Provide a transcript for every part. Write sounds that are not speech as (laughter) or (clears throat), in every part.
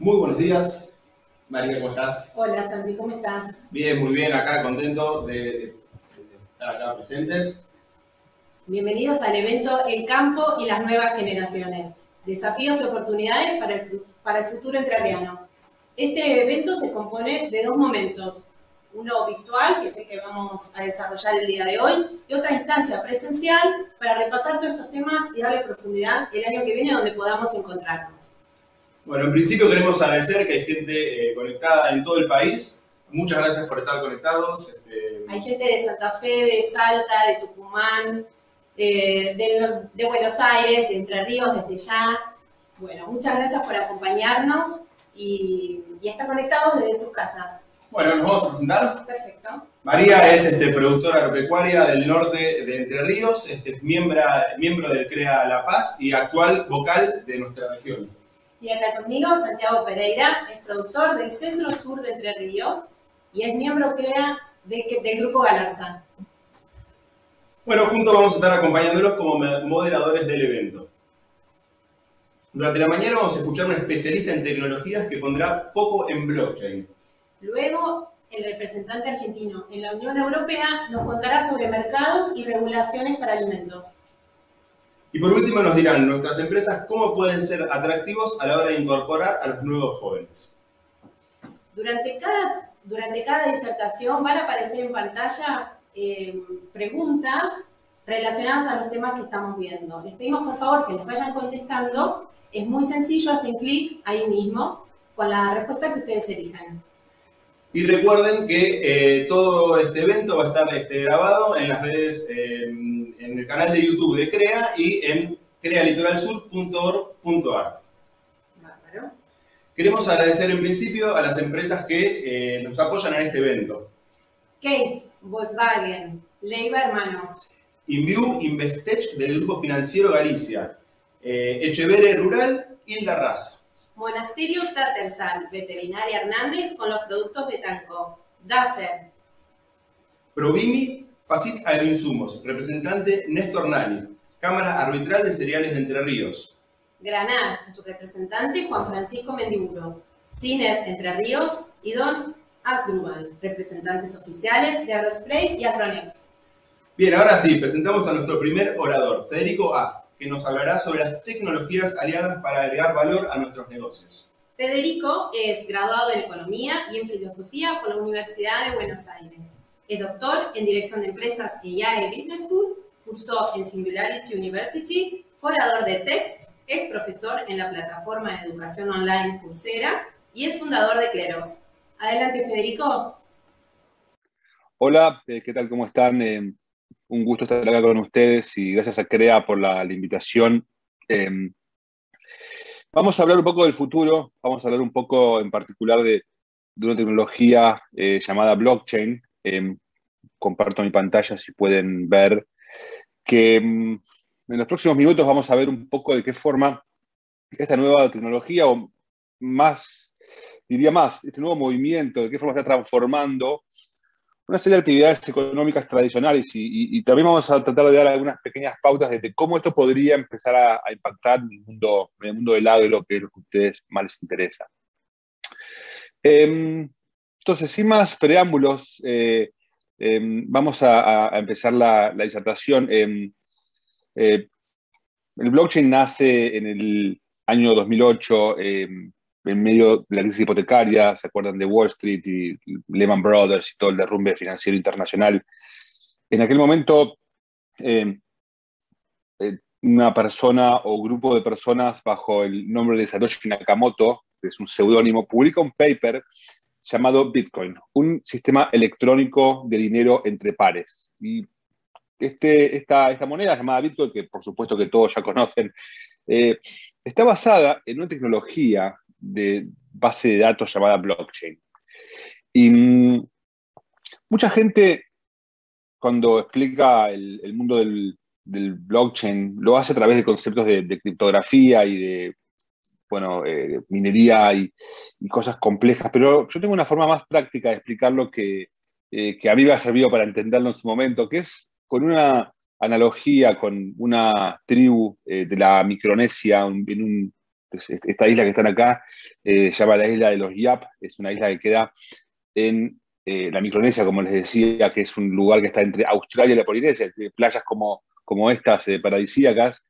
Muy buenos días. María, ¿cómo estás? Hola Santi, ¿cómo estás? Bien, muy bien, acá contento de, de estar acá presentes. Bienvenidos al evento El campo y las nuevas generaciones. Desafíos y oportunidades para el, para el futuro entrerriano. Este evento se compone de dos momentos. Uno virtual, que es el que vamos a desarrollar el día de hoy, y otra instancia presencial para repasar todos estos temas y darle profundidad el año que viene donde podamos encontrarnos. Bueno, en principio queremos agradecer que hay gente eh, conectada en todo el país. Muchas gracias por estar conectados. Este, Hay gente de Santa Fe, de Salta, de Tucumán, eh, de, de Buenos Aires, de Entre Ríos, desde ya. Bueno, muchas gracias por acompañarnos y, y estar conectados desde sus casas. bueno, nos vamos a presentar. Perfecto. María es este, productora agropecuaria del norte de Entre Ríos, este, es miembro, miembro del CREA La Paz y actual vocal de nuestra región. Y acá conmigo Santiago Pereira, es productor del Centro Sur de Entre Ríos y es miembro CREA de- del Grupo Galarza. Bueno, juntos vamos a estar acompañándolos como moderadores del evento. Durante la mañana vamos a escuchar a un especialista en tecnologías que pondrá foco en blockchain. Luego, el representante argentino en la Unión Europea nos contará sobre mercados y regulaciones para alimentos. Y por último nos dirán nuestras empresas cómo pueden ser atractivos a la hora de incorporar a los nuevos jóvenes. Durante cada, durante cada disertación van a aparecer en pantalla eh, preguntas relacionadas a los temas que estamos viendo. Les pedimos por favor que les vayan contestando. Es muy sencillo, hacen clic ahí mismo con la respuesta que ustedes elijan. Y recuerden que eh, todo este evento va a estar este, grabado en las redes, eh, en el canal de YouTube de CREA y en crealitoralsur.org.ar. Queremos agradecer en principio a las empresas que eh, nos apoyan en este evento. Case, Volkswagen, Leiva Hermanos, Inviu Investech del Grupo Financiero Galicia, eh, Echevere Rural, Hilda Raz. Monasterio Tatersal, Veterinaria Hernández con los productos Betanco, Dacer, Provimi, Facit Agroinsumos, representante Néstor Nani, Cámara Arbitral de Cereales de Entre Ríos. Granar, con su representante Juan Francisco Mendiburo, Ciner Entre Ríos y Don Asdrubal, representantes oficiales de Agrospray y Acronex. Bien, ahora sí, presentamos a nuestro primer orador, Federico Ast, que nos hablará sobre las tecnologías aliadas para agregar valor a nuestros negocios. Federico es graduado en Economía y en Filosofía por la Universidad de Buenos Aires. Es doctor en Dirección de Empresas en IAE Business School, cursó en Singularity University, forador de TEX, es profesor en la plataforma de educación online Coursera y es fundador de Cleros. Adelante, Federico. Hola, eh, ¿qué tal? ¿Cómo están? Un gusto estar acá con ustedes y gracias a CREA por la, invitación. Eh, vamos a hablar un poco del futuro, vamos a hablar un poco en particular de, una tecnología eh, llamada blockchain. Eh, comparto mi pantalla si pueden ver que mm, en los próximos minutos vamos a ver un poco de qué forma esta nueva tecnología, o más, diría más, este nuevo movimiento, de qué forma está transformando una serie de actividades económicas tradicionales y, también vamos a tratar de dar algunas pequeñas pautas de, de cómo esto podría empezar a, impactar en el mundo, en el mundo del lado y lo que a ustedes más les interesa. Em, entonces, sin más preámbulos, eh, em, vamos a, a- empezar la, la disertación. Em, eh, el blockchain nace en el año 2008, em, en medio de la crisis hipotecaria, ¿se acuerdan de Wall Street y Lehman Brothers y todo el derrumbe financiero internacional? En aquel momento, eh, eh, una persona o grupo de personas bajo el nombre de Satoshi Nakamoto, que es un seudónimo, publica un paper llamado Bitcoin, un sistema electrónico de dinero entre pares. Y este, esta, esta moneda llamada Bitcoin, que por supuesto que todos ya conocen, eh, está basada en una tecnología de base de datos llamada blockchain. Y mm, mucha gente cuando explica el, mundo del, blockchain lo hace a través de conceptos de, criptografía y de bueno, eh, minería y, cosas complejas, pero yo tengo una forma más práctica de explicarlo que, eh, que a mí me ha servido para entenderlo en su momento, que es con una analogía con una tribu eh, de la Micronesia en un esta isla que están acá se llama la isla de los Yap, es una isla que queda en la Micronesia, como les decía, que es un lugar que está entre Australia y la Polinesia, playas como, como estas paradisíacas.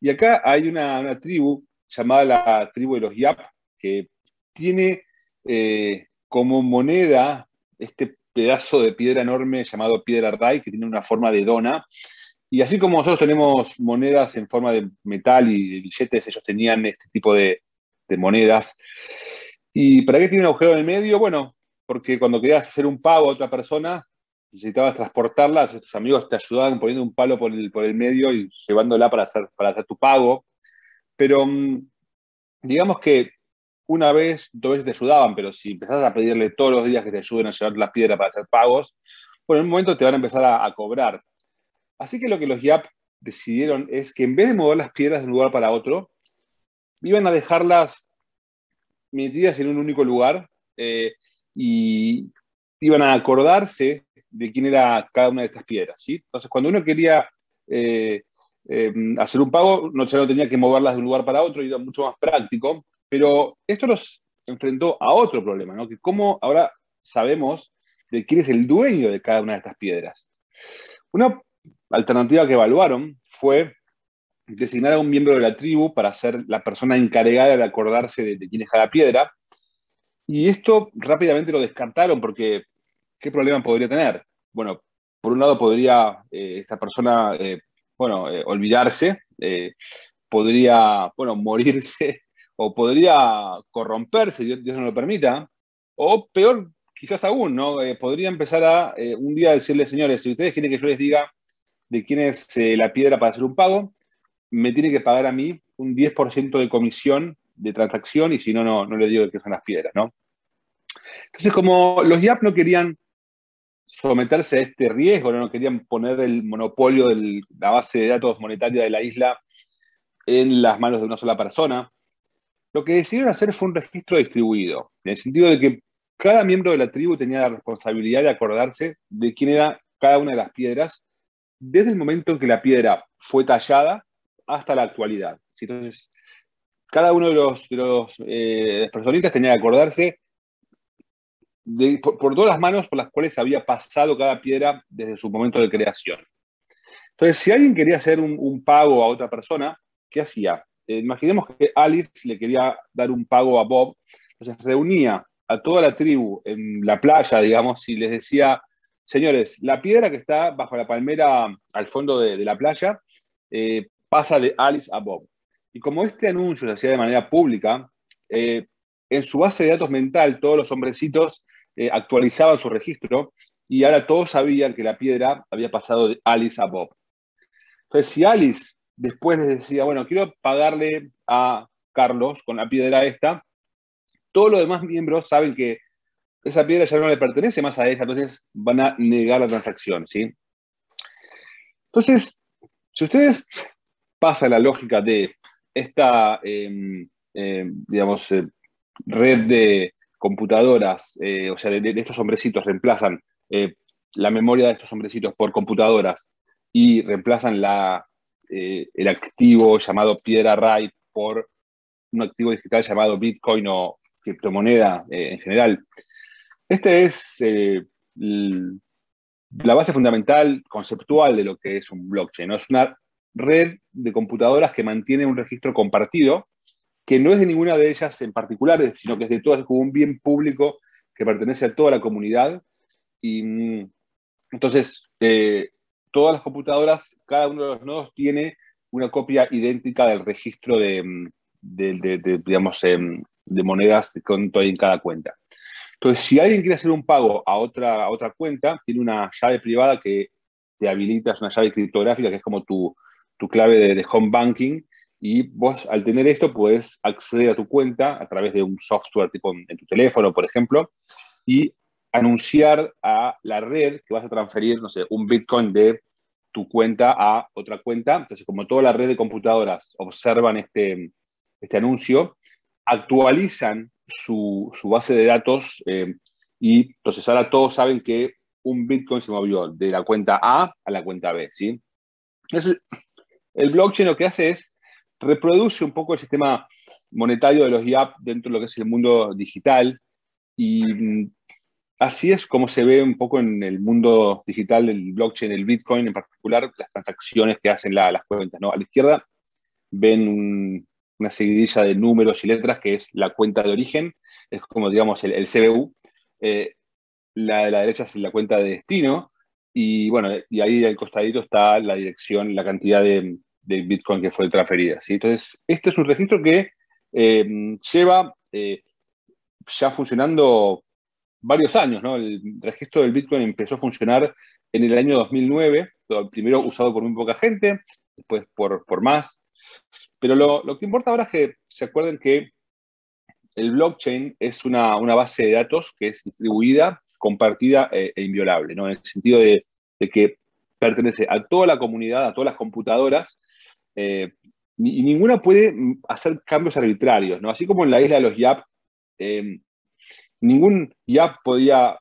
Y acá hay una, tribu llamada la tribu de los Yap, que tiene como moneda este pedazo de piedra enorme llamado piedra ray, que tiene una forma de dona. Y así como nosotros tenemos monedas en forma de metal y de billetes, ellos tenían este tipo de, monedas. ¿Y para qué tiene un agujero en el medio? Bueno, porque cuando querías hacer un pago a otra persona, necesitabas transportarla, tus amigos te ayudaban poniendo un palo por el, medio y llevándola para hacer, para hacer tu pago. Pero mm, digamos que una vez, dos veces te ayudaban, pero si empezás a pedirle todos los días que te ayuden a llevar la piedra para hacer pagos, bueno, en un momento te van a empezar a, cobrar. Así que lo que los YAP decidieron es que en vez de mover las piedras de un lugar para otro, iban a dejarlas metidas en un único lugar eh, y iban a acordarse de quién era cada una de estas piedras. Entonces, cuando uno quería eh, eh, hacer un pago, no, no tenía que moverlas de un lugar para otro, era mucho más práctico. Pero esto nos enfrentó a otro problema, ¿no? Que cómo ahora sabemos de quién es el dueño de cada una de estas piedras. Una alternativa que evaluaron fue designar a un miembro de la tribu para ser la persona encargada de acordarse de, quién es cada piedra. Y esto rápidamente lo descartaron porque ¿qué problema podría tener? Bueno, por un lado podría eh, esta persona, eh, bueno, eh, olvidarse, podría, bueno, (laughs) morirse o podría corromperse, Dios, no lo permita, o peor, quizás aún, ¿no? Podría empezar a un día decirle, señores, si ustedes quieren que yo les diga de quién es eh, la piedra para hacer un pago, me tiene que pagar a mí un 10% de comisión de transacción y si no, no, no le digo de qué son las piedras, ¿no? Entonces, como los IAP no querían someterse a este riesgo, no querían poner el monopolio de la base de datos monetaria de la isla en las manos de una sola persona, lo que decidieron hacer fue un registro distribuido, en el sentido de que cada miembro de la tribu tenía la responsabilidad de acordarse de quién era cada una de las piedras desde el momento en que la piedra fue tallada hasta la actualidad. Entonces, cada uno de los, de eh, tenía que acordarse por, todas las manos por las cuales había pasado cada piedra desde su momento de creación. Entonces, si alguien quería hacer un pago a otra persona, ¿qué hacía? Eh, imaginemos que Alice le quería dar un pago a Bob, entonces reunía a toda la tribu en la playa, digamos, y les decía, señores, la piedra que está bajo la palmera al fondo de, la playa eh, pasa de Alice a Bob. Y como este anuncio se hacía de manera pública, eh, en su base de datos mental todos los hombrecitos actualizaban su registro y ahora todos sabían que la piedra había pasado de Alice a Bob. Entonces, si Alice después les decía, bueno, quiero pagarle a Carlos con la piedra esta, todos los demás miembros saben que esa piedra ya no le pertenece más a ella, entonces van a negar la transacción, ¿sí? Entonces, si ustedes pasan la lógica de esta, em, em, digamos, eh, red de computadoras, eh, o sea, de, estos hombrecitos reemplazan eh, la memoria de estos hombrecitos por computadoras y reemplazan la el activo llamado piedra RAI por un activo digital llamado Bitcoin o criptomoneda en general. Esta es eh, la base fundamental conceptual de lo que es un blockchain. Es una red de computadoras que mantiene un registro compartido, que no es de ninguna de ellas en particular, sino que es de todas, como un bien público que pertenece a toda la comunidad. Y mm, entonces, todas las computadoras, cada uno de los nodos tiene una copia idéntica del registro de, mm, digamos, em, de monedas que hay en cada cuenta. Entonces, si alguien quiere hacer un pago a otra, cuenta, tiene una llave privada que te habilita, es una llave criptográfica que es como tu, clave de, home banking. Y vos, al tener esto, puedes acceder a tu cuenta a través de un software tipo en tu teléfono, por ejemplo, y anunciar a la red que vas a transferir, no sé, un Bitcoin de tu cuenta a otra cuenta. Entonces, como toda la red de computadoras observan este, este anuncio, actualizan su, base de datos eh, y entonces ahora todos saben que un Bitcoin se movió de la cuenta A a la cuenta B, ¿sí? Entonces, el blockchain lo que hace es reproduce un poco el sistema monetario de los IAP dentro de lo que es el mundo digital y mm, así es como se ve un poco en el mundo digital, el blockchain, el Bitcoin en particular, las transacciones que hacen las cuentas. ¿no? A la izquierda ven una seguidilla de números y letras que es la cuenta de origen, es como digamos el, CBU. Eh, la de la derecha es la cuenta de destino y bueno, y ahí al costadito está la dirección, la cantidad de, Bitcoin que fue transferida. Entonces, este es un registro que eh, lleva eh, ya funcionando varios años. ¿no? El registro del Bitcoin empezó a funcionar en el año 2009, primero usado por muy poca gente, después por, por más. Pero lo, lo, que importa ahora es que se acuerden que el blockchain es una, una base de datos que es distribuida compartida eh, e inviolable, ¿no? En el sentido de, que pertenece a toda la comunidad, a todas las computadoras, eh, y ninguna puede hacer cambios arbitrarios, ¿no? Así como en la isla de los YAP, eh, ningún YAP podía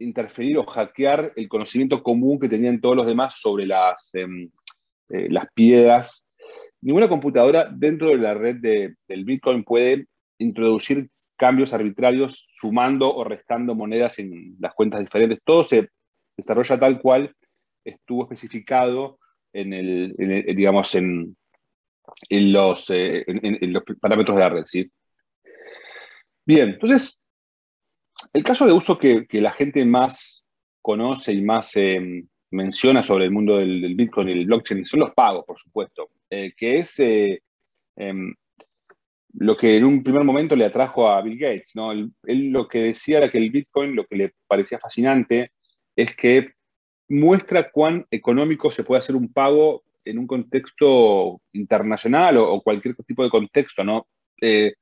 interferir o hackear el conocimiento común que tenían todos los demás sobre las, em, las piedras. Ninguna computadora dentro de la red del Bitcoin puede introducir cambios arbitrarios sumando o restando monedas en las cuentas diferentes. Todo se desarrolla tal cual estuvo especificado en el, digamos, en, en los, eh, en, los, parámetros de la red. ¿sí? Bien, entonces, el caso de uso que, la gente más conoce y más eh, menciona sobre el mundo del, Bitcoin y el blockchain son los pagos, por supuesto, eh, que es em, lo que en un primer momento le atrajo a Bill Gates. ¿no? Él, lo que decía era que el Bitcoin, lo que le parecía fascinante, es que muestra cuán económico se puede hacer un pago en un contexto internacional o, cualquier tipo de contexto. ¿no? Eh,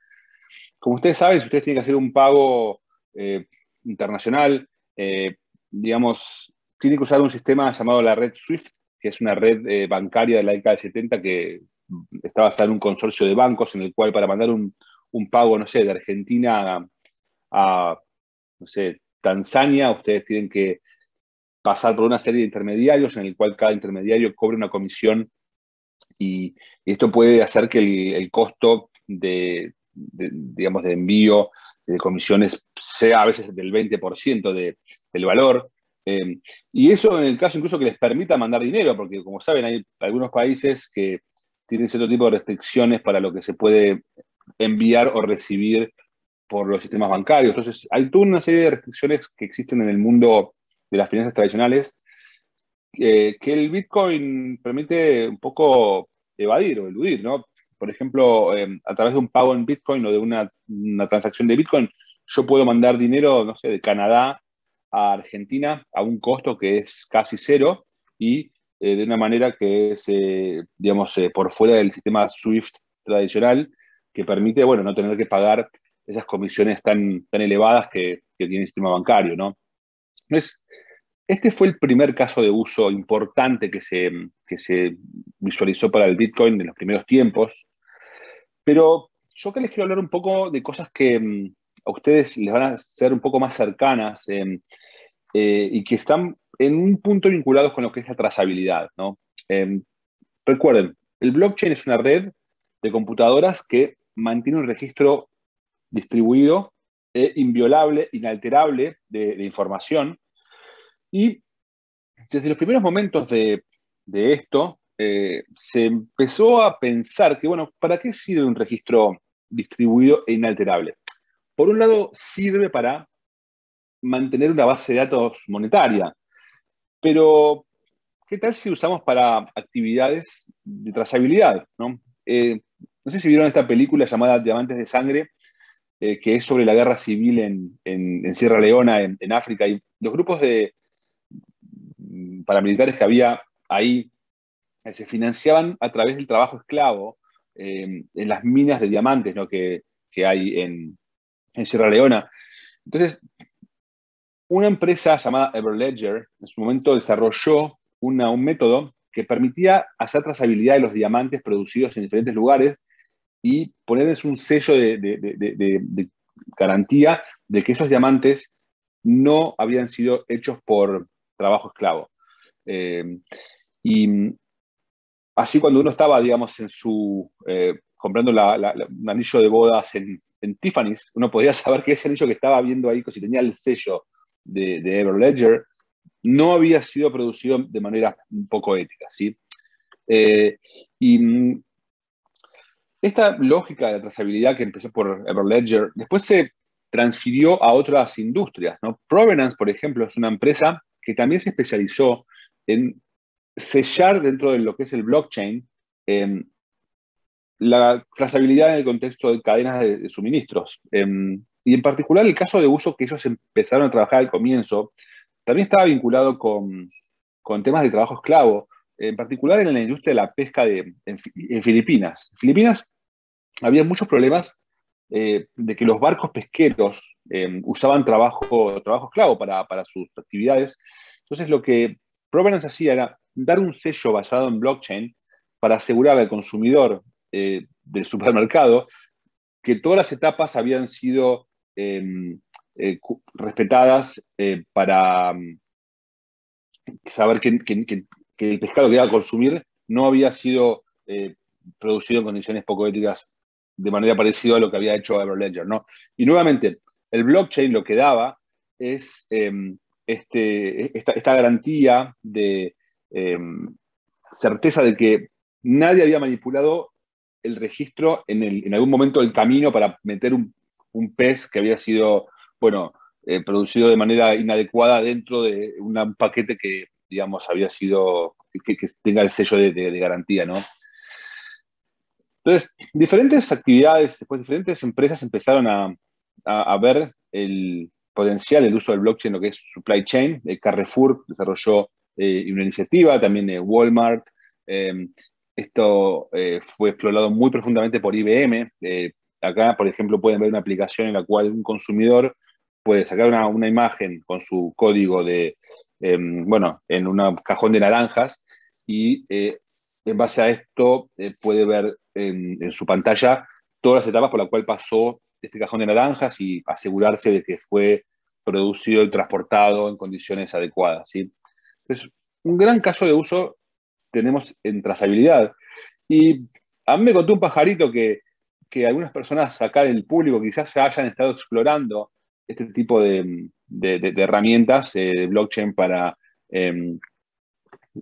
como ustedes saben, si ustedes tienen que hacer un pago eh, internacional, eh, digamos, tienen que usar un sistema llamado la red SWIFT, que es una red bancaria de la década de 70 que está basada en un consorcio de bancos en el cual para mandar un, pago, no sé, de Argentina a, no sé, Tanzania, ustedes tienen que pasar por una serie de intermediarios en el cual cada intermediario cobre una comisión y, esto puede hacer que el, costo de, digamos, de envío de comisiones sea a veces del 20% de, del valor. Eh, y eso en el caso incluso que les permita mandar dinero, porque como saben hay algunos países que tienen cierto tipo de restricciones para lo que se puede enviar o recibir por los sistemas bancarios. Entonces, hay toda una serie de restricciones que existen en el mundo de las finanzas tradicionales eh, que el Bitcoin permite un poco evadir o eludir, ¿no? Por ejemplo, em, a través de un pago en Bitcoin o de una, transacción de Bitcoin, yo puedo mandar dinero, no sé, de Canadá a Argentina a un costo que es casi cero y eh, de una manera que es, eh, digamos, eh, por fuera del sistema SWIFT tradicional, que permite, bueno, no tener que pagar esas comisiones tan, tan elevadas que, tiene el sistema bancario, ¿no? Entonces, este fue el primer caso de uso importante que se, que se visualizó para el Bitcoin en los primeros tiempos, pero yo que les quiero hablar un poco de cosas que a ustedes les van a ser un poco más cercanas y que están en un punto vinculados con lo que es la trazabilidad. Em, recuerden, el blockchain es una red de computadoras que mantiene un registro distribuido inviolable, inalterable de, información. Y desde los primeros momentos de, esto, eh, se empezó a pensar que, bueno, ¿para qué sirve un registro distribuido e inalterable? Por un lado, sirve para mantener una base de datos monetaria. Pero, ¿qué tal si usamos para actividades de trazabilidad? ¿no? Eh, sé si vieron esta película llamada Diamantes de Sangre, eh, que es sobre la guerra civil en, Sierra Leona, en, África, y los grupos de paramilitares que había ahí eh, se financiaban a través del trabajo esclavo en las minas de diamantes que, hay en, en Sierra Leona. Entonces, una empresa llamada Everledger en su momento desarrolló un método que permitía hacer trazabilidad de los diamantes producidos en diferentes lugares y ponerles un sello de, garantía de que esos diamantes no habían sido hechos por trabajo esclavo. Eh, y así cuando uno estaba, digamos, en su, eh, comprando un anillo de bodas en, Tiffany's, uno podía (laughs) saber que ese anillo que estaba viendo ahí, si tenía el sello de, de Everledger, no había sido producido de manera un poco ética, ¿sí? Eh, y mm, esta lógica de trazabilidad que empezó por Everledger, después se transfirió a otras industrias. ¿no? Provenance, por ejemplo, es una empresa que también se especializó en sellar dentro de lo que es el blockchain em, la trazabilidad en el contexto de cadenas de, suministros. Em, y en particular el caso de uso que ellos empezaron a trabajar al comienzo, también estaba vinculado con, con temas de trabajo esclavo, en particular en la industria de la pesca de, en, Filipinas. En Filipinas había muchos problemas eh, de que los barcos pesqueros eh, usaban trabajo, trabajo esclavo para, para, sus actividades. Entonces lo que Provenance hacía era dar un sello basado en blockchain para asegurar al consumidor eh, del supermercado que todas las etapas habían sido em, respetadas para mm, saber que, el pescado que iba a consumir no había sido eh, producido en condiciones poco éticas de manera parecida a lo que había hecho Everledger, ¿no? Y nuevamente, el blockchain lo que daba es em, este, esta, garantía de em, certeza de que nadie había manipulado el registro en, algún momento del camino para meter un, pez que había sido, bueno, eh, producido de manera inadecuada dentro de un paquete que digamos, había sido, que, tenga el sello de, garantía, ¿no? Entonces, diferentes actividades, después diferentes empresas empezaron a, ver el potencial, el uso del blockchain, lo que es supply chain. Eh, Carrefour desarrolló eh, una iniciativa, también Walmart. Esto fue explorado muy profundamente por IBM. acá, por ejemplo, pueden ver una aplicación en la cual un consumidor puede sacar una, imagen con su código de, Em, bueno, en un cajón de naranjas y eh, en base a esto eh, puede ver en, su pantalla todas las etapas por las cuales pasó este cajón de naranjas y asegurarse de que fue producido y transportado en condiciones adecuadas. ¿sí? Es un gran caso de uso tenemos en trazabilidad. Y a mí me contó un pajarito que, que algunas personas acá del público quizás ya hayan estado explorando este tipo de, de, herramientas eh, de blockchain para, em,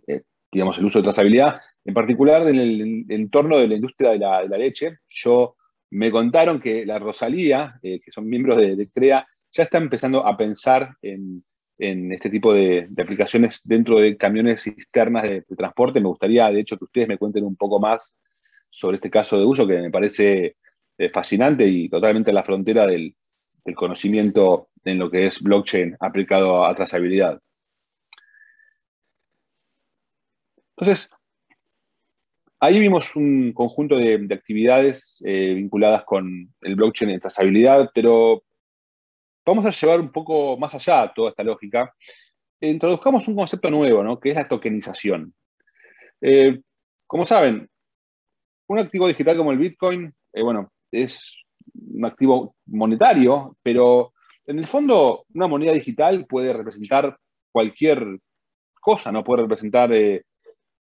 eh, digamos, el uso de trazabilidad, en particular en el entorno de la industria de la, leche. Yo me contaron que la Rosalía, eh, que son miembros de, CREA, ya está empezando a pensar en, este tipo de, aplicaciones dentro de camiones cisternas de, transporte. Me gustaría, de hecho, que ustedes me cuenten un poco más sobre este caso de uso que me parece fascinante y totalmente a la frontera del, conocimiento en lo que es blockchain aplicado a trazabilidad. Entonces, ahí vimos un conjunto de, actividades eh, vinculadas con el blockchain y trazabilidad, pero vamos a llevar un poco más allá toda esta lógica. Introduzcamos un concepto nuevo, ¿no? que es la tokenización. Eh, como saben, un activo digital como el Bitcoin, eh, bueno, es un activo monetario, pero en el fondo una moneda digital puede representar cualquier cosa, ¿no? Puede representar, eh,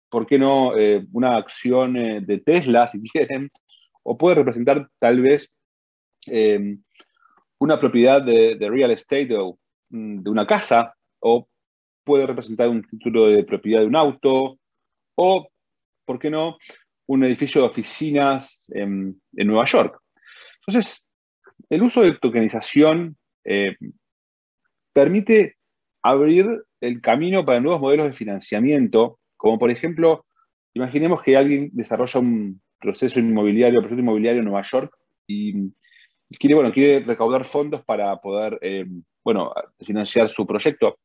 ¿por qué no?, una acción de Tesla, si (laughs) quieren, o puede representar tal vez una propiedad de, real estate o mm, de una casa, o puede representar un título de propiedad de un auto, o, ¿por qué no?, un edificio de oficinas en Nueva York. Entonces, el uso de tokenización eh, permite abrir el camino para nuevos modelos de financiamiento, como por ejemplo, imaginemos que alguien desarrolla un proceso inmobiliario, proceso inmobiliario en Nueva York y quiere, bueno, quiere recaudar fondos para poder, eh, bueno, financiar su proyecto.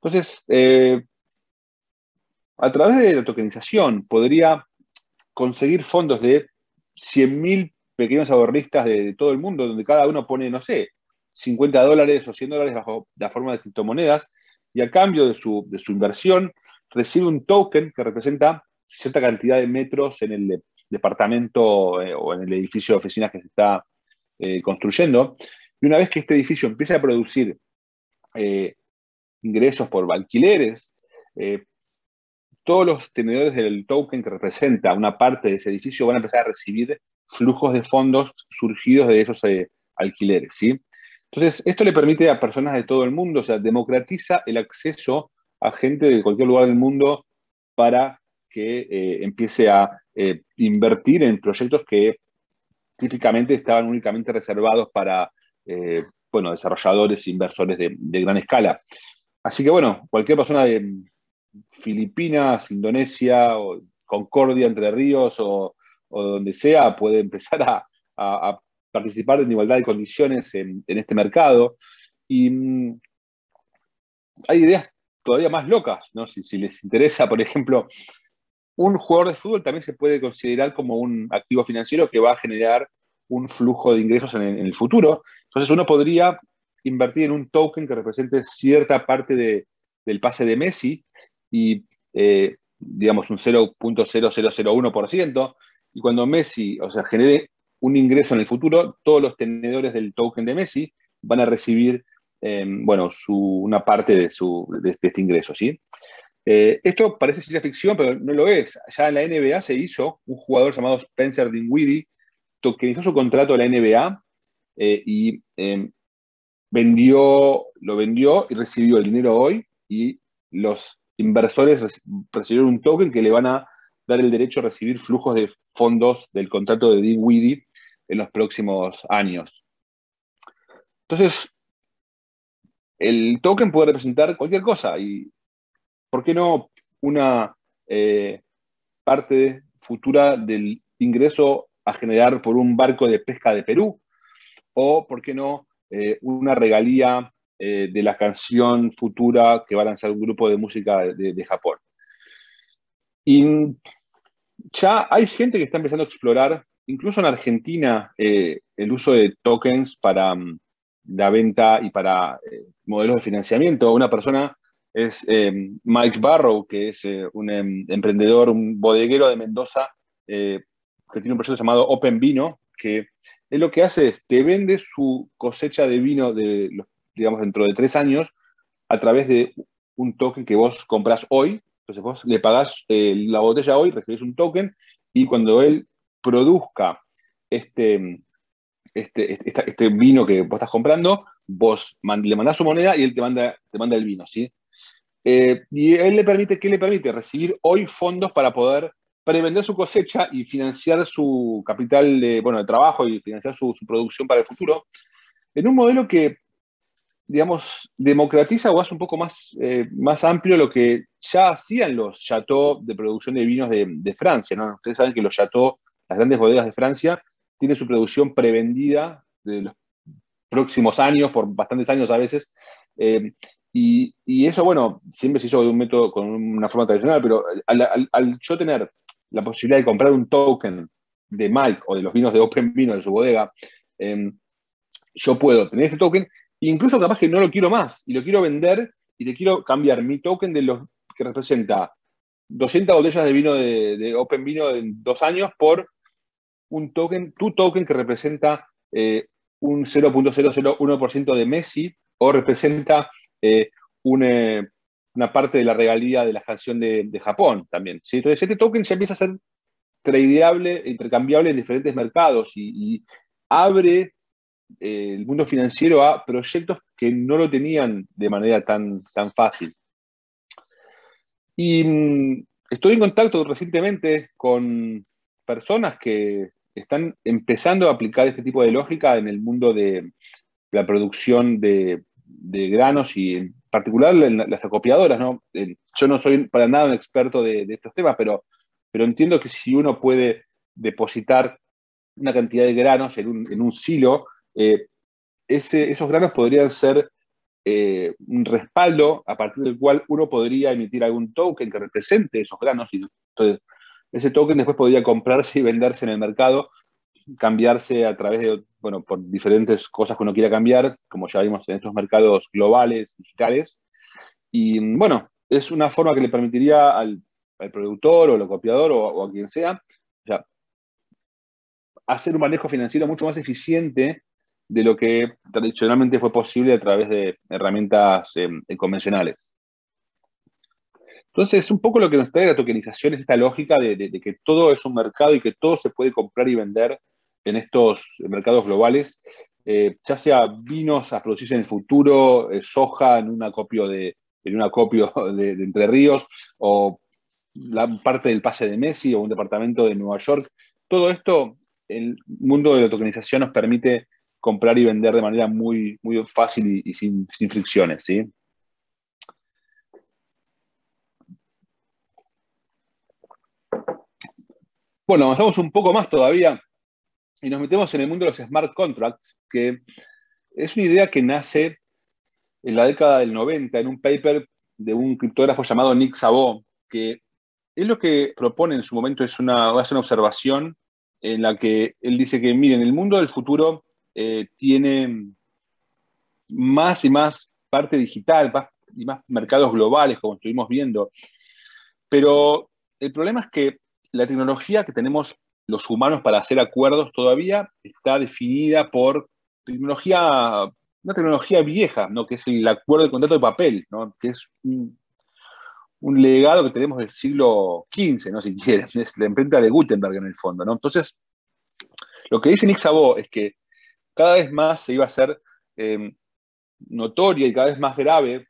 Entonces, eh, a través de la tokenización podría conseguir fondos de 100.000 pequeños ahorristas de, todo el mundo, donde cada uno pone, no sé, 50 dólares o 100 dólares bajo la forma de criptomonedas, y a cambio de su, de su inversión recibe un token que representa cierta cantidad de metros en el departamento eh, o en el edificio de oficinas que se está eh, construyendo. Y una vez que este edificio empiece a producir eh, ingresos por alquileres, todos los tenedores del token que representa una parte de ese edificio van a empezar a recibir flujos de fondos surgidos de esos eh, alquileres, ¿sí? Entonces, esto le permite a personas de todo el mundo, o sea, democratiza el acceso a gente de cualquier lugar del mundo para que eh, empiece a eh, invertir en proyectos que típicamente estaban únicamente reservados para, bueno, desarrolladores e inversores de, de gran escala. Así que, bueno, cualquier persona de, Filipinas, Indonesia, o Concordia, Entre Ríos o, donde sea, puede empezar a, participar en igualdad de condiciones en, este mercado. Y mm, hay ideas todavía más locas, ¿no? Si, les interesa, por ejemplo, un jugador de fútbol también se puede considerar como un activo financiero que va a generar un flujo de ingresos en, el futuro. Entonces uno podría invertir en un token que represente cierta parte del pase de Messi y, eh, digamos, un 0.0001%. Y cuando Messi, o sea, genere un ingreso en el futuro, todos los tenedores del token de Messi van a recibir, em, bueno, una parte de, su, de, este ingreso, ¿sí? Eh, esto parece ciencia ficción, pero no lo es. Ya en la NBA se hizo un jugador llamado Spencer Dinwiddie, tokenizó su contrato a la NBA eh, y em, vendió, lo vendió y recibió el dinero hoy y los inversores recibieron un token que le van a dar el derecho a recibir flujos de fondos del contrato de Dinwiddie en los próximos años. Entonces, el token puede representar cualquier cosa y, ¿por qué no una eh, parte futura del ingreso a generar por un barco de pesca de Perú? ¿O, por qué no, eh, una regalía eh, de la canción futura que va a lanzar un grupo de música de, Japón. Y ya hay gente que está empezando a explorar, incluso en Argentina, el uso de tokens para mm, la venta y para modelos de financiamiento. Una persona es Mike Barrow, que es un em, emprendedor, un bodeguero de Mendoza, que tiene un proyecto llamado Open Vino, que él lo que hace es, te vende su cosecha de vino de digamos, dentro de tres años a través de un token que vos compras hoy. Entonces vos le pagás eh, la botella hoy, recibís un token y cuando él produzca este, este, este, vino que vos estás comprando, vos le mandás su moneda y él te manda, te manda el vino, ¿sí? Eh, y él le permite, ¿qué le permite? Recibir hoy fondos para poder prevender su cosecha y financiar su capital de, bueno, de trabajo y financiar su, producción para el futuro, en un modelo que digamos, democratiza o hace un poco más, eh, más amplio lo que ya hacían los chateaux de producción de vinos de, Francia. ¿no? Ustedes saben que los chateaux, las grandes bodegas de Francia, tienen su producción prevendida de los próximos años, por bastantes años a veces. Eh, y, eso, bueno, siempre se hizo de un método con una forma tradicional, pero al, yo tener la posibilidad de comprar un token de Mike o de los vinos de Open Vino de su bodega, eh, yo puedo tener ese token Incluso capaz que no lo quiero más y lo quiero vender y le quiero cambiar mi token de los que representa 200 botellas de vino de, Open Vino en dos años por un token, tu token que representa eh, un 0.001% de Messi o representa eh, una parte de la regalía de la canción de, Japón también. Entonces este token se empieza a ser tradeable, intercambiable en diferentes mercados y, abre el mundo financiero a proyectos que no lo tenían de manera tan, tan fácil. Y mm, estoy en contacto recientemente con personas que están empezando a aplicar este tipo de lógica en el mundo de la producción de, granos y en particular las acopiadoras. ¿no? Yo no soy para nada un experto de, estos temas, pero, pero entiendo que si uno puede depositar una cantidad de granos en un, en un silo, eh, esos granos podrían ser eh, un respaldo a partir del cual uno podría emitir algún token que represente esos granos. Y entonces, ese token después podría comprarse y venderse en el mercado, cambiarse a través de, bueno, por diferentes cosas que uno quiera cambiar, como ya vimos en estos mercados globales, digitales. Y bueno, es una forma que le permitiría al, productor o al copiador o, a quien sea, hacer un manejo financiero mucho más eficiente de lo que tradicionalmente fue posible a través de herramientas em, convencionales. Entonces, un poco lo que nos trae la tokenización es esta lógica de, que todo es un mercado y que todo se puede comprar y vender en estos mercados globales, eh, ya sea vinos a producirse en el futuro, eh, soja en un acopio de, en un acopio (laughs) Entre Ríos, o la parte del pase de Messi o un departamento de Nueva York. Todo esto, el mundo de la tokenización nos permite comprar y vender de manera muy, muy fácil y, sin, sin, fricciones, ¿sí? Bueno, avanzamos un poco más todavía y nos metemos en el mundo de los smart contracts, que es una idea que nace en la década del 90 en un paper de un criptógrafo llamado Nick Szabo, que es lo que propone en su momento es una, una observación en la que él dice que, miren, el mundo del futuro eh, tiene más y más parte digital y más mercados globales, como estuvimos viendo. Pero el problema es que la tecnología que tenemos los humanos para hacer acuerdos todavía está definida por tecnología, una tecnología vieja, ¿no? que es el acuerdo de contrato de papel, ¿no? que es un, legado que tenemos del siglo XV, ¿no? si quieren, es la imprenta de Gutenberg en el fondo. ¿no? Entonces, lo que dice Nick Szabo es que cada vez más se iba a hacer em, notoria y cada vez más grave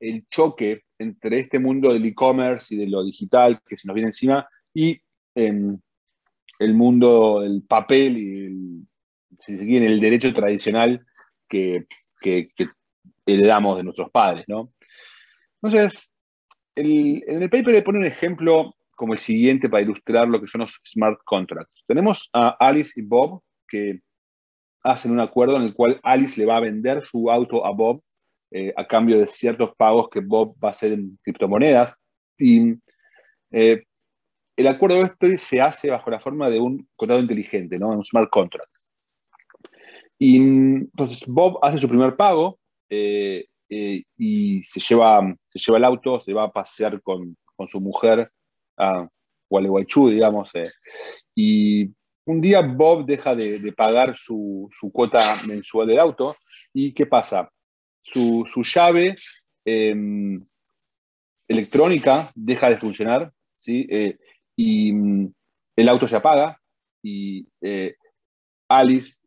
el choque entre este mundo del e-commerce y de lo digital que se nos viene encima y em, el mundo del papel y, el, si se el derecho tradicional que, heredamos de nuestros padres. ¿no? Entonces, en el paper le pone un ejemplo como el siguiente para ilustrar lo que son los smart contracts. Tenemos a Alice y Bob que hacen un acuerdo en el cual Alice le va a vender su auto a Bob eh, a cambio de ciertos pagos que Bob va a hacer en criptomonedas. Y eh, el acuerdo este se hace bajo la forma de un contrato inteligente, ¿no? un smart contract. Y entonces Bob hace su primer pago eh, y se lleva, se lleva el auto, se va a pasear con, con su mujer a Gualeguaychú, digamos, y un día Bob deja de, pagar su, cuota mensual del auto y ¿qué pasa? Su, llave em, electrónica deja de funcionar ¿sí? Y mm, el auto se apaga y eh, Alice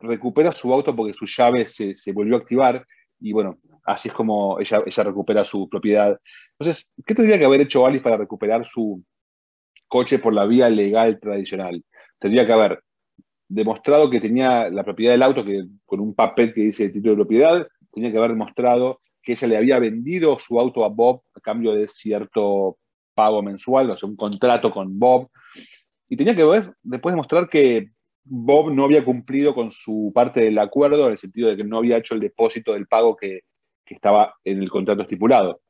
recupera su auto porque su llave se, volvió a activar y bueno, así es como ella, recupera su propiedad. Entonces, ¿qué tendría que haber hecho Alice para recuperar su coche por la vía legal tradicional? tendría que haber demostrado que tenía la propiedad del auto, que con un papel que dice título de propiedad, tenía que haber demostrado que ella le había vendido su auto a Bob a cambio de cierto pago mensual, o sea, un contrato con Bob. Y tenía que después demostrar que Bob no había cumplido con su parte del acuerdo, en el sentido de que no había hecho el depósito del pago que, estaba en el contrato estipulado.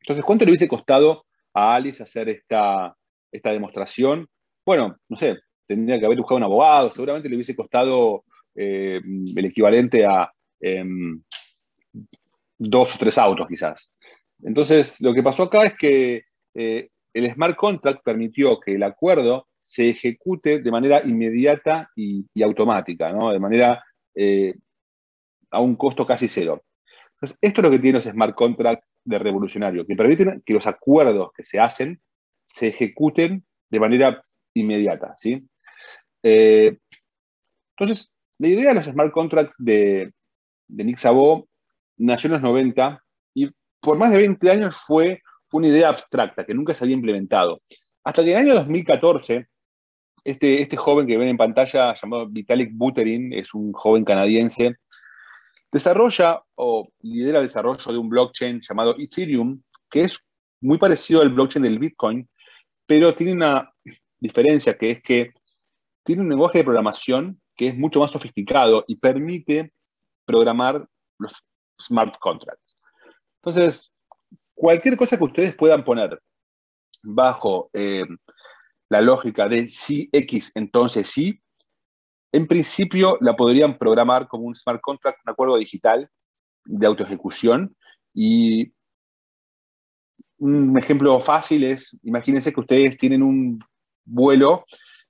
Entonces, ¿cuánto le hubiese costado a Alice hacer esta, esta demostración? Bueno, no sé, tendría que haber buscado un abogado, seguramente le hubiese costado eh, el equivalente a em, dos o tres autos quizás. Entonces, lo que pasó acá es que eh, el smart contract permitió que el acuerdo se ejecute de manera inmediata y, automática, de manera eh, a un costo casi cero. Entonces, esto es lo que tiene los smart contracts de revolucionario, que permiten que los acuerdos que se hacen se ejecuten de manera inmediata. ¿sí? Eh, entonces, la idea de los smart contracts de, Nick Szabo nació en los 90 y por más de 20 años fue una idea abstracta que nunca se había implementado. Hasta que en el año 2014, este, este joven que ven en pantalla, llamado Vitalik Buterin, es un joven canadiense, desarrolla o lidera el desarrollo de un blockchain llamado Ethereum, que es muy parecido al blockchain del Bitcoin, pero tiene una diferencia que es que tiene un lenguaje de programación que es mucho más sofisticado y permite programar los smart contracts. Entonces, cualquier cosa que ustedes puedan poner bajo eh, la lógica de si X, entonces sí, en principio la podrían programar como un smart contract, un acuerdo digital de autoejecución. Y un ejemplo fácil es, imagínense que ustedes tienen un vuelo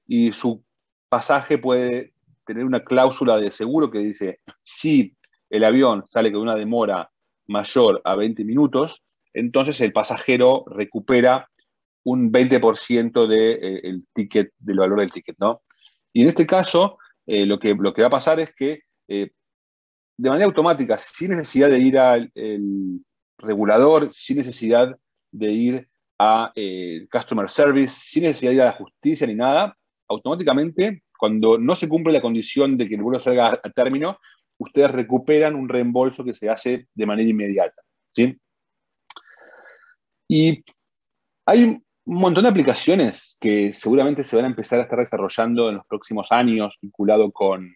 y su pasaje puede tener una cláusula de seguro que dice, si el avión sale con una demora mayor a 20 minutos, entonces el pasajero recupera un 20% del ticket, del valor del ticket, ¿no? Y en este caso, lo, que, lo que va a pasar es que de manera automática, sin necesidad de ir al regulador, sin necesidad de ir a eh, Customer Service, sin necesidad de ir a la justicia ni nada, automáticamente, cuando no se cumple la condición de que el vuelo salga a término, ustedes recuperan un reembolso que se hace de manera inmediata. ¿sí? Y hay un montón de aplicaciones que seguramente se van a empezar a estar desarrollando en los próximos años vinculado con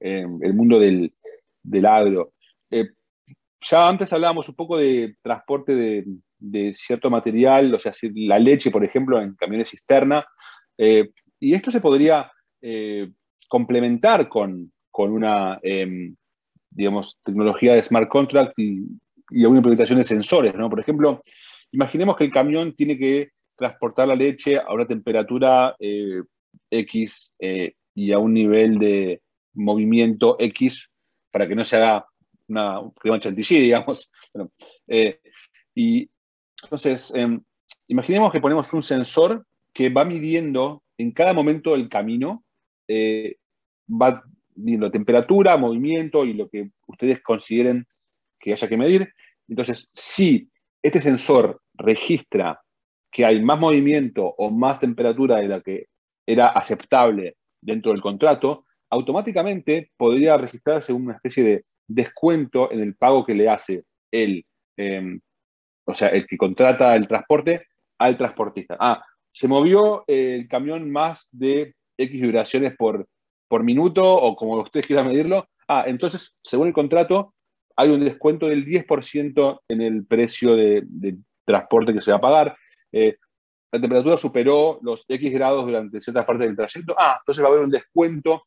eh, el mundo del, del agro. Eh, ya antes hablábamos un poco de transporte de, cierto material, o sea, la leche, por ejemplo, en camiones cisterna, eh, y esto se podría complementar con, una, em, digamos, tecnología de smart contract y, y alguna implementación de sensores, ¿no? Por ejemplo, imaginemos que el camión tiene que transportar la leche a una temperatura X y a un nivel de movimiento X para que no se haga una, un chantilly, digamos. (laughs) Eh, y entonces, em, imaginemos que ponemos un sensor que va midiendo en cada momento del camino, eh, va midiendo temperatura, movimiento y lo que ustedes consideren que haya que medir. Entonces, si este sensor registra que hay más movimiento o más temperatura de la que era aceptable dentro del contrato, automáticamente podría registrarse una especie de descuento en el pago que le hace el, em, o sea, el que contrata el transporte al transportista. Ah, se movió el camión más de X vibraciones por, por minuto o como ustedes quieran medirlo. Ah, entonces, según el contrato, hay un descuento del 10% en el precio de, transporte que se va a pagar. Eh, la temperatura superó los X grados durante ciertas partes del trayecto. Ah, entonces va a haber un descuento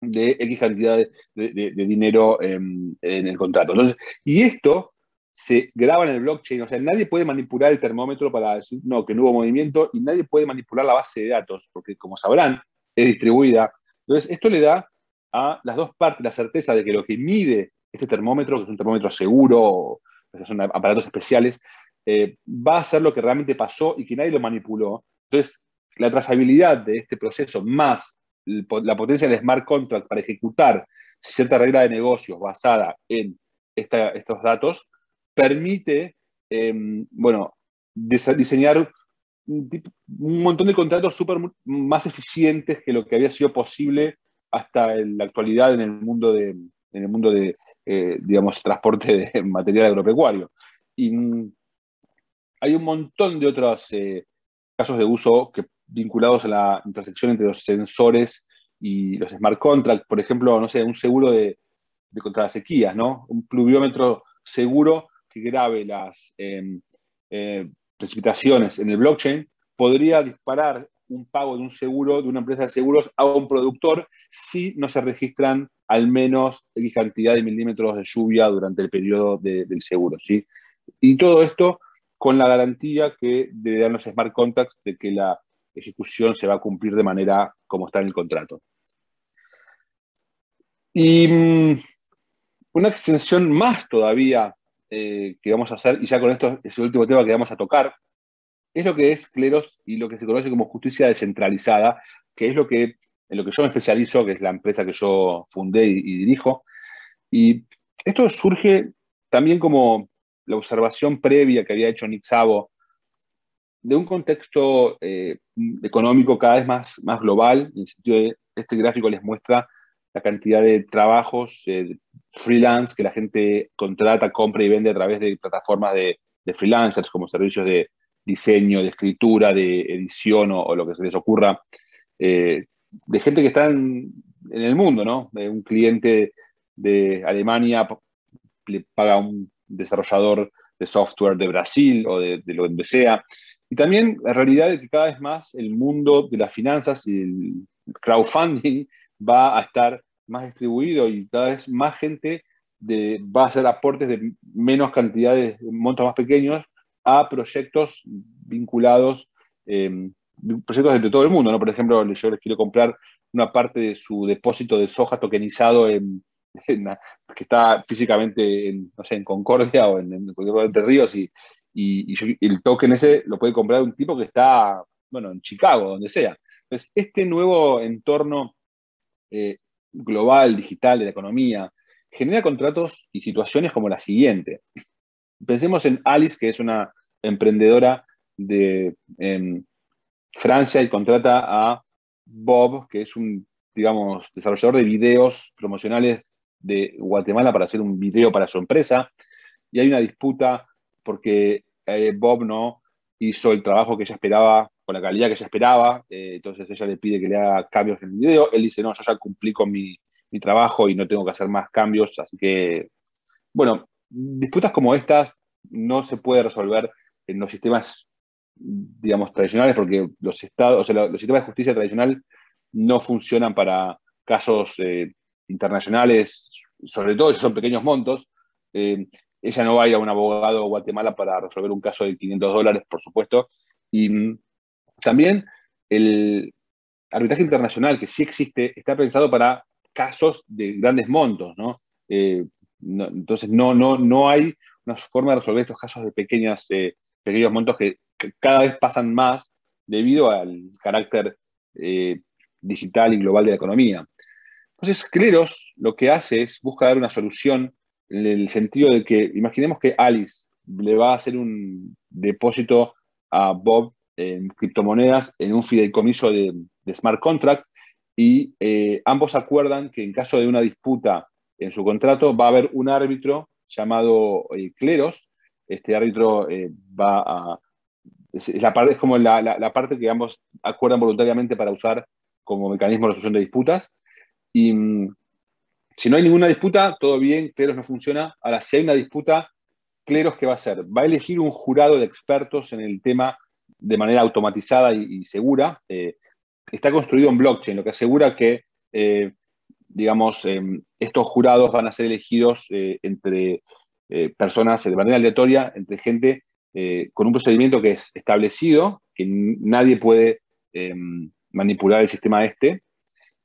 de X cantidad de, dinero en, el contrato. Entonces, y esto se graba en el blockchain, o sea, nadie puede manipular el termómetro para decir, no, que no hubo movimiento, y nadie puede manipular la base de datos, porque como sabrán, es distribuida. Entonces, esto le da a las dos partes la certeza de que lo que mide este termómetro, que es un termómetro seguro, son aparatos especiales, eh, va a ser lo que realmente pasó y que nadie lo manipuló. Entonces, la trazabilidad de este proceso más la potencia del smart contract para ejecutar cierta regla de negocios basada en estos datos permite, em, bueno, diseñar un, montón de contratos super más eficientes que lo que había sido posible hasta la actualidad en el mundo de, en el mundo de eh, digamos, transporte de (laughs) material agropecuario. Y mm, hay un montón de otros eh, casos de uso que vinculados a la intersección entre los sensores y los smart contracts, por ejemplo, no sé, un seguro de, contra las sequías, ¿no? Un pluviómetro seguro que grabe las em, eh, precipitaciones en el blockchain podría disparar un pago de un seguro de una empresa de seguros a un productor si no se registran al menos X cantidad de milímetros de lluvia durante el periodo del seguro. ¿sí? Y todo esto con la garantía que debe dar los smart contracts de que la ejecución se va a cumplir de manera como está en el contrato. Y mm, una extensión más todavía eh, que vamos a hacer, y ya con esto es el último tema que vamos a tocar, es lo que es cleros y lo que se conoce como justicia descentralizada, que es lo que, en lo que yo me especializo, que es la empresa que yo fundé y, dirijo. Y esto surge también como la observación previa que había hecho Nick Szabo de un contexto eh, económico cada vez más, más global, en el sentido de este gráfico les muestra la cantidad de trabajos eh, freelance que la gente contrata, compra y vende a través de plataformas de, freelancers como servicios de diseño, de escritura, de edición o, lo que se les ocurra, eh, de gente que está en, el mundo, ¿no? un cliente de Alemania le paga un desarrollador de software de Brasil o de, de lo que sea. Y también la realidad es que cada vez más el mundo de las finanzas y el crowdfunding (laughs) va a estar más distribuido y cada vez más gente va a hacer aportes de menos cantidades, montos más pequeños, a proyectos vinculados, eh, proyectos de todo el mundo. ¿no? Por ejemplo, yo les quiero comprar una parte de su depósito de soja tokenizado en, (laughs) que está físicamente en, no sé, en Concordia o en, en Ríos y, y, el token ese lo puede comprar un tipo que está, bueno, en Chicago, donde sea. Entonces, este nuevo entorno eh, global, digital de la economía, genera contratos y situaciones como la siguiente. Pensemos en Alice, que es una emprendedora de Francia y contrata a Bob, que es un, digamos, desarrollador de videos promocionales de Guatemala para hacer un video para su empresa. Y hay una disputa porque eh, Bob no hizo el trabajo que ella esperaba, con la calidad que ella esperaba. Eh, entonces ella le pide que le haga cambios en el video. Él dice, no, yo ya cumplí con mi, mi trabajo y no tengo que hacer más cambios. Así que, bueno, disputas como estas no se puede resolver en los sistemas digamos, tradicionales, porque los estados, o sea, los sistemas de justicia tradicional no funcionan para casos eh, internacionales, sobre todo si son pequeños montos. Eh, ella no va a ir a un abogado a Guatemala para resolver un caso de 500 dólares, por supuesto. Y mm, también el arbitraje internacional, que sí existe, está pensado para casos de grandes montos, ¿no? Eh, entonces, no, no, no hay una forma de resolver estos casos de pequeñas, pequeños montos que cada vez pasan más debido al carácter eh, digital y global de la economía. Entonces, Cleros lo que hace es busca dar una solución en el sentido de que, imaginemos que Alice le va a hacer un depósito a Bob en criptomonedas en un fideicomiso de, smart contract y eh, ambos acuerdan que en caso de una disputa en su contrato va a haber un árbitro llamado eh, Cleros. Este árbitro va a es como la, parte que ambos acuerdan voluntariamente para usar como mecanismo de resolución de disputas. Y mm, si no hay ninguna disputa, todo bien, Cleros no funciona. Ahora, si hay una disputa, Cleros, ¿qué va a hacer? Va a elegir un jurado de expertos en el tema de manera automatizada y, segura. Eh, está construido en blockchain, lo que asegura que, eh, digamos, em, estos jurados van a ser elegidos eh, entre personas de manera aleatoria, entre gente eh, con un procedimiento que es establecido, que nadie puede manipular el sistema este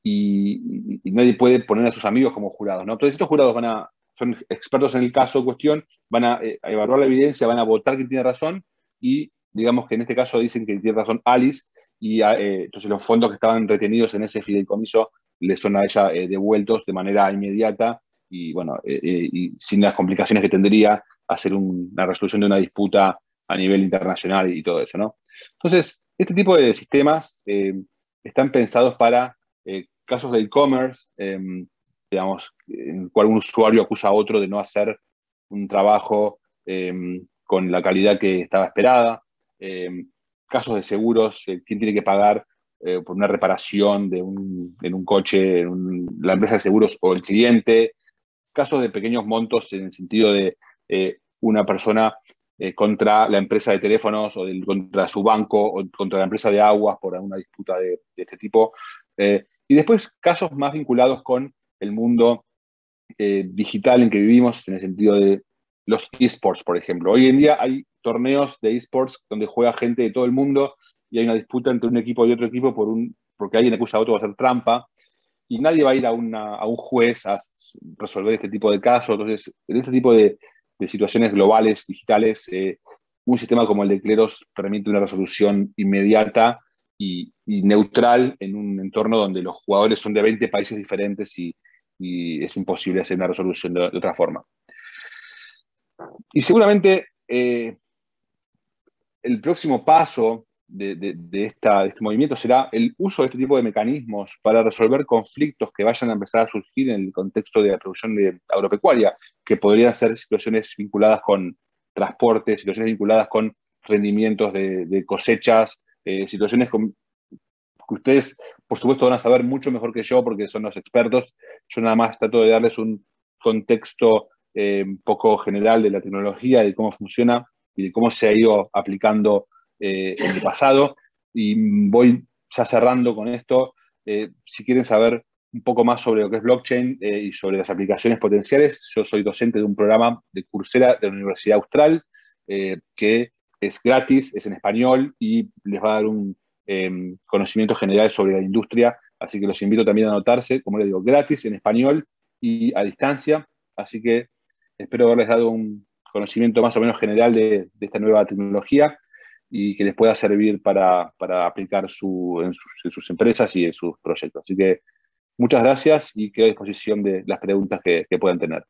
y, nadie puede poner a sus amigos como jurados. ¿no? Entonces estos jurados van a, son expertos en el caso en cuestión, van a, eh, evaluar la evidencia, van a votar quién tiene razón y digamos que en este caso dicen que tiene razón Alice y ah, eh, entonces los fondos que estaban retenidos en ese fideicomiso les son a ella devueltos de manera inmediata y bueno, y sin las complicaciones que tendría hacer una resolución de una disputa a nivel internacional y todo eso, ¿no? Entonces, este tipo de sistemas eh, están pensados para eh, casos de e-commerce, em, digamos, en cual un usuario acusa a otro de no hacer un trabajo em, con la calidad que estaba esperada, em, casos de seguros, eh, quién tiene que pagar por una reparación de un, en un coche, la empresa de seguros o el cliente, casos de pequeños montos en el sentido de una persona eh, contra la empresa de teléfonos o contra su banco o contra la empresa de aguas por una disputa de, este tipo. Eh, y después casos más vinculados con el mundo eh, digital en que vivimos, en el sentido de los esports, por ejemplo. Hoy en día hay torneos de esports donde juega gente de todo el mundo y hay una disputa entre un equipo y otro equipo por un, porque alguien acusa a otro de hacer trampa y nadie va a ir a, a, un juez a resolver este tipo de casos. Entonces, en este tipo de, de situaciones globales, digitales, eh, un sistema como el de Cleros permite una resolución inmediata y, neutral en un entorno donde los jugadores son de 20 países diferentes y, es imposible hacer una resolución de, otra forma. Y seguramente eh, el próximo paso de, este movimiento será el uso de este tipo de mecanismos para resolver conflictos que vayan a empezar a surgir en el contexto de la producción de agropecuaria, que podrían ser situaciones vinculadas con transporte, situaciones vinculadas con rendimientos de, cosechas, eh, situaciones que ustedes, por supuesto, van a saber mucho mejor que yo porque son los expertos. Yo nada más trato de darles un contexto eh, un poco general de la tecnología, de cómo funciona y de cómo se ha ido aplicando eh, en el pasado. Y voy ya cerrando con esto. Si quieren saber un poco más sobre lo que es blockchain y sobre las aplicaciones potenciales, yo soy docente de un programa de Coursera de la Universidad Austral que es gratis, es en español y les va a dar un em, conocimiento general sobre la industria. Así que los invito también a anotarse, como les digo, gratis en español y a distancia. Así que espero haberles dado un conocimiento más o menos general de, esta nueva tecnología y que les pueda servir para, aplicar su, en, sus, empresas y en sus proyectos. Así que muchas gracias y quedo a disposición de las preguntas que, puedan tener.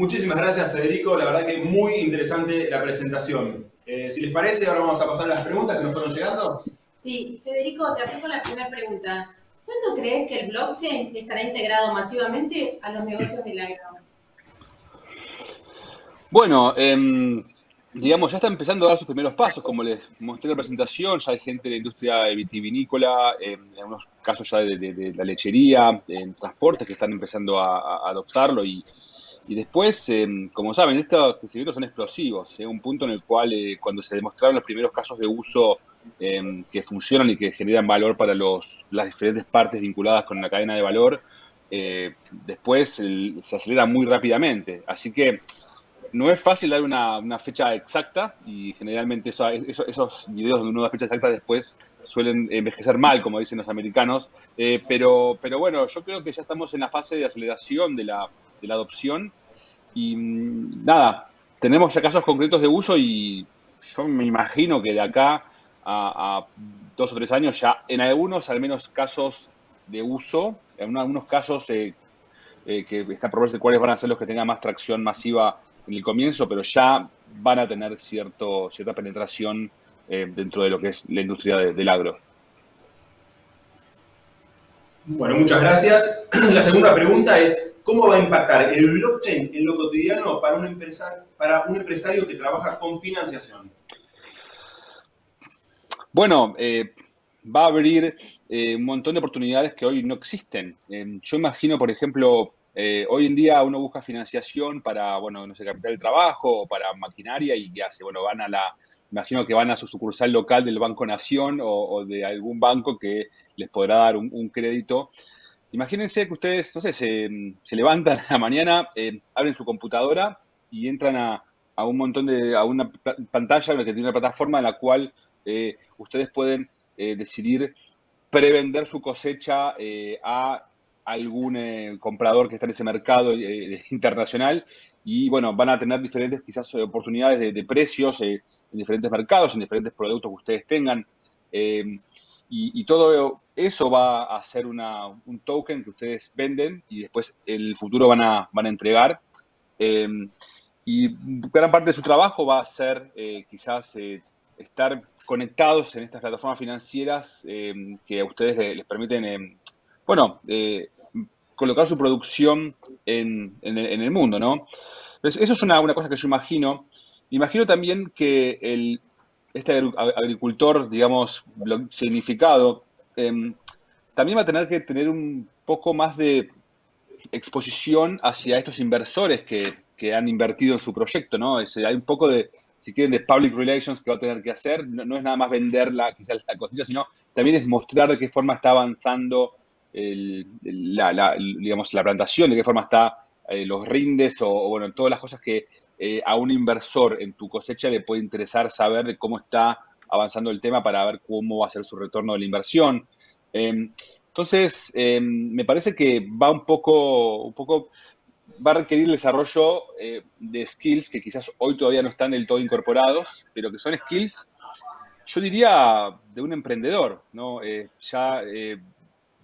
Muchísimas gracias, Federico. La verdad que muy interesante la presentación. Eh, si les parece, ahora vamos a pasar a las preguntas que nos fueron llegando. Sí, Federico, te hacemos la primera pregunta. ¿Cuándo crees que el blockchain estará integrado masivamente a los negocios del agro? Bueno, em, digamos, ya está empezando a dar sus primeros pasos, como les mostré en la presentación, ya hay gente de la industria vitivinícola, en algunos casos ya de, la lechería, en transportes que están empezando a adoptarlo y y después, em, como saben, estos crecimientos son explosivos. ¿eh? un punto en el cual, eh, cuando se demostraron los primeros casos de uso em, que funcionan y que generan valor para los, las diferentes partes vinculadas con la cadena de valor, eh, después se acelera muy rápidamente. Así que no es fácil dar una, fecha exacta y generalmente esos videos de una fecha exacta después suelen envejecer mal, como dicen los americanos. pero, pero bueno, yo creo que ya estamos en la fase de aceleración de la, de la adopción y mm, nada, tenemos ya casos concretos de uso y yo me imagino que de acá a, dos o tres años ya en algunos, al menos casos de uso, en algunos casos eh, eh, que está por verse cuáles van a ser los que tengan más tracción masiva en el comienzo, pero ya van a tener cierto, cierta penetración eh, dentro de lo que es la industria del agro. Bueno, muchas gracias. (clears throat) La segunda pregunta es, ¿Cómo va a impactar el blockchain en lo cotidiano para un, empresario, que trabaja con financiación? Bueno, eh, va a abrir eh, un montón de oportunidades que hoy no existen. Eh, yo imagino, por ejemplo, hoy en día uno busca financiación para, bueno, no sé, capital de trabajo o para maquinaria y ¿qué hace? Bueno, van a la, imagino que van a su sucursal local del Banco Nación o, de algún banco que les podrá dar un crédito Imagínense que ustedes, no sé, se, levantan a la mañana, eh, abren su computadora y entran a, un montón de, a una pantalla que tiene una plataforma en la cual eh, ustedes pueden eh, decidir prevender su cosecha a algún comprador que está en ese mercado internacional y bueno, van a tener diferentes quizás oportunidades de, de precios en diferentes mercados, en diferentes productos que ustedes tengan. Y, todo eso va a ser un token que ustedes venden y después el futuro van a, van a entregar. Em, y gran parte de su trabajo va a ser eh, quizás eh, estar conectados en estas plataformas financieras em, que a ustedes les, permiten, em, bueno, eh, colocar su producción en, el mundo, ¿no? Entonces, eso es una, una cosa que yo imagino. Imagino también que el, este agricultor, digamos, significado, em, también va a tener que tener un poco más de exposición hacia estos inversores que, han invertido en su proyecto, ¿no? hay un poco de, si quieren, de public relations que va a tener que hacer. No, es nada más venderla, quizás la cosecha, sino también es mostrar de qué forma está avanzando la, digamos, la plantación, de qué forma está eh, los rindes o, o, bueno, todas las cosas que eh, a un inversor en tu cosecha le puede interesar saber cómo está avanzando el tema para ver cómo va a ser su retorno de la inversión. Em, entonces, em, me parece que va un poco, un poco, va a requerir el desarrollo eh, de skills que quizás hoy todavía no están del todo incorporados, pero que son skills, yo diría, de un emprendedor, ¿no? Eh, ya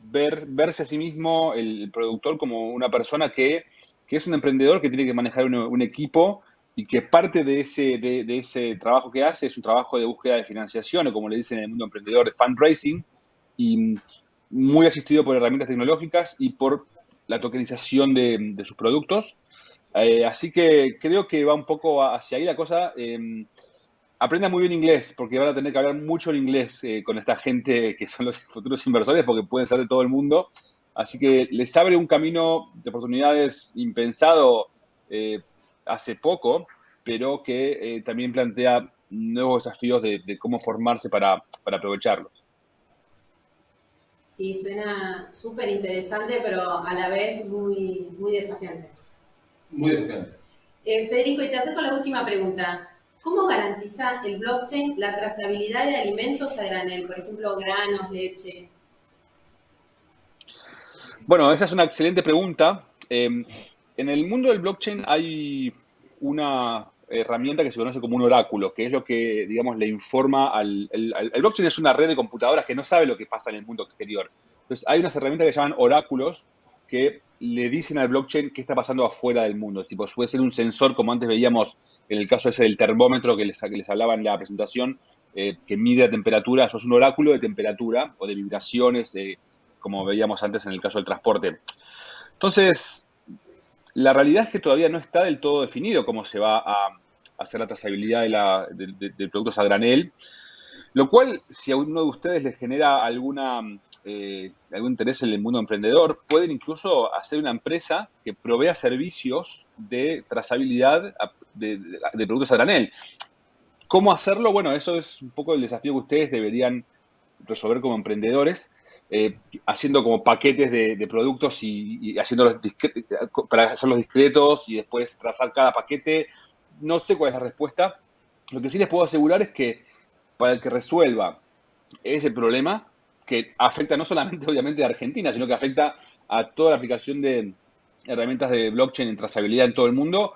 ver, verse a sí mismo, el, productor, como una persona que, es un emprendedor que tiene que manejar un equipo y que parte de ese, de, ese trabajo que hace es un trabajo de búsqueda de financiación, o como le dicen en el mundo emprendedor, de fundraising, y muy asistido por herramientas tecnológicas y por la tokenización de, sus productos. Eh, así que creo que va un poco hacia ahí la cosa. Eh, aprenda muy bien inglés, porque van a tener que hablar mucho en inglés eh, con esta gente que son los (laughs) futuros inversores, porque pueden ser de todo el mundo. Así que les abre un camino de oportunidades impensado hace poco, pero que eh, también plantea nuevos desafíos de, cómo formarse para, aprovecharlos. Sí, suena súper interesante, pero a la vez muy, muy desafiante. Muy desafiante. Eh, Federico, y te acerco la última pregunta. ¿Cómo garantiza el blockchain la trazabilidad de alimentos a granel, por ejemplo, granos, leche? Bueno, esa es una excelente pregunta. Em, en el mundo del blockchain hay una herramienta que se conoce como un oráculo, que es lo que, digamos, le informa al... El, blockchain es una red de computadoras que no sabe lo que pasa en el mundo exterior. Entonces, hay unas herramientas que se llaman oráculos que le dicen al blockchain qué está pasando afuera del mundo. Tipo, puede ser un sensor, como antes veíamos en el caso ese del termómetro que les, que les hablaba en la presentación, eh, que mide la temperatura. Eso es un oráculo de temperatura o de vibraciones, eh, como veíamos antes en el caso del transporte. Entonces, la realidad es que todavía no está del todo definido cómo se va a hacer la trazabilidad de, la, productos a granel, lo cual, si a uno de ustedes les genera alguna, eh, algún interés en el mundo emprendedor, pueden incluso hacer una empresa que provea servicios de trazabilidad de, productos a granel. ¿Cómo hacerlo? Bueno, eso es un poco el desafío que ustedes deberían resolver como emprendedores. Eh, haciendo como paquetes de, productos y, haciéndolos para hacerlos discretos y después trazar cada paquete. No sé cuál es la respuesta. Lo que sí les puedo asegurar es que para el que resuelva ese problema, que afecta no solamente (laughs) obviamente a Argentina, sino que afecta a toda la aplicación de herramientas de blockchain en trazabilidad en todo el mundo,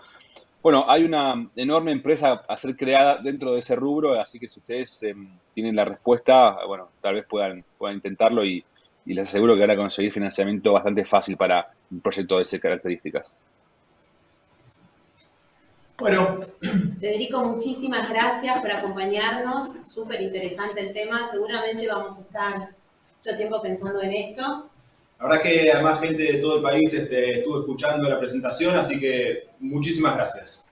bueno, hay una enorme empresa a ser creada dentro de ese rubro, así que si ustedes em, tienen la respuesta, bueno, tal vez puedan, puedan intentarlo y, les aseguro que van a conseguir financiamiento bastante fácil para un proyecto de esas características. Bueno. Federico, muchísimas gracias por acompañarnos. Súper interesante el tema. Seguramente vamos a estar mucho tiempo pensando en esto. La verdad que además gente de todo el país este, estuvo escuchando la presentación, así que muchísimas gracias.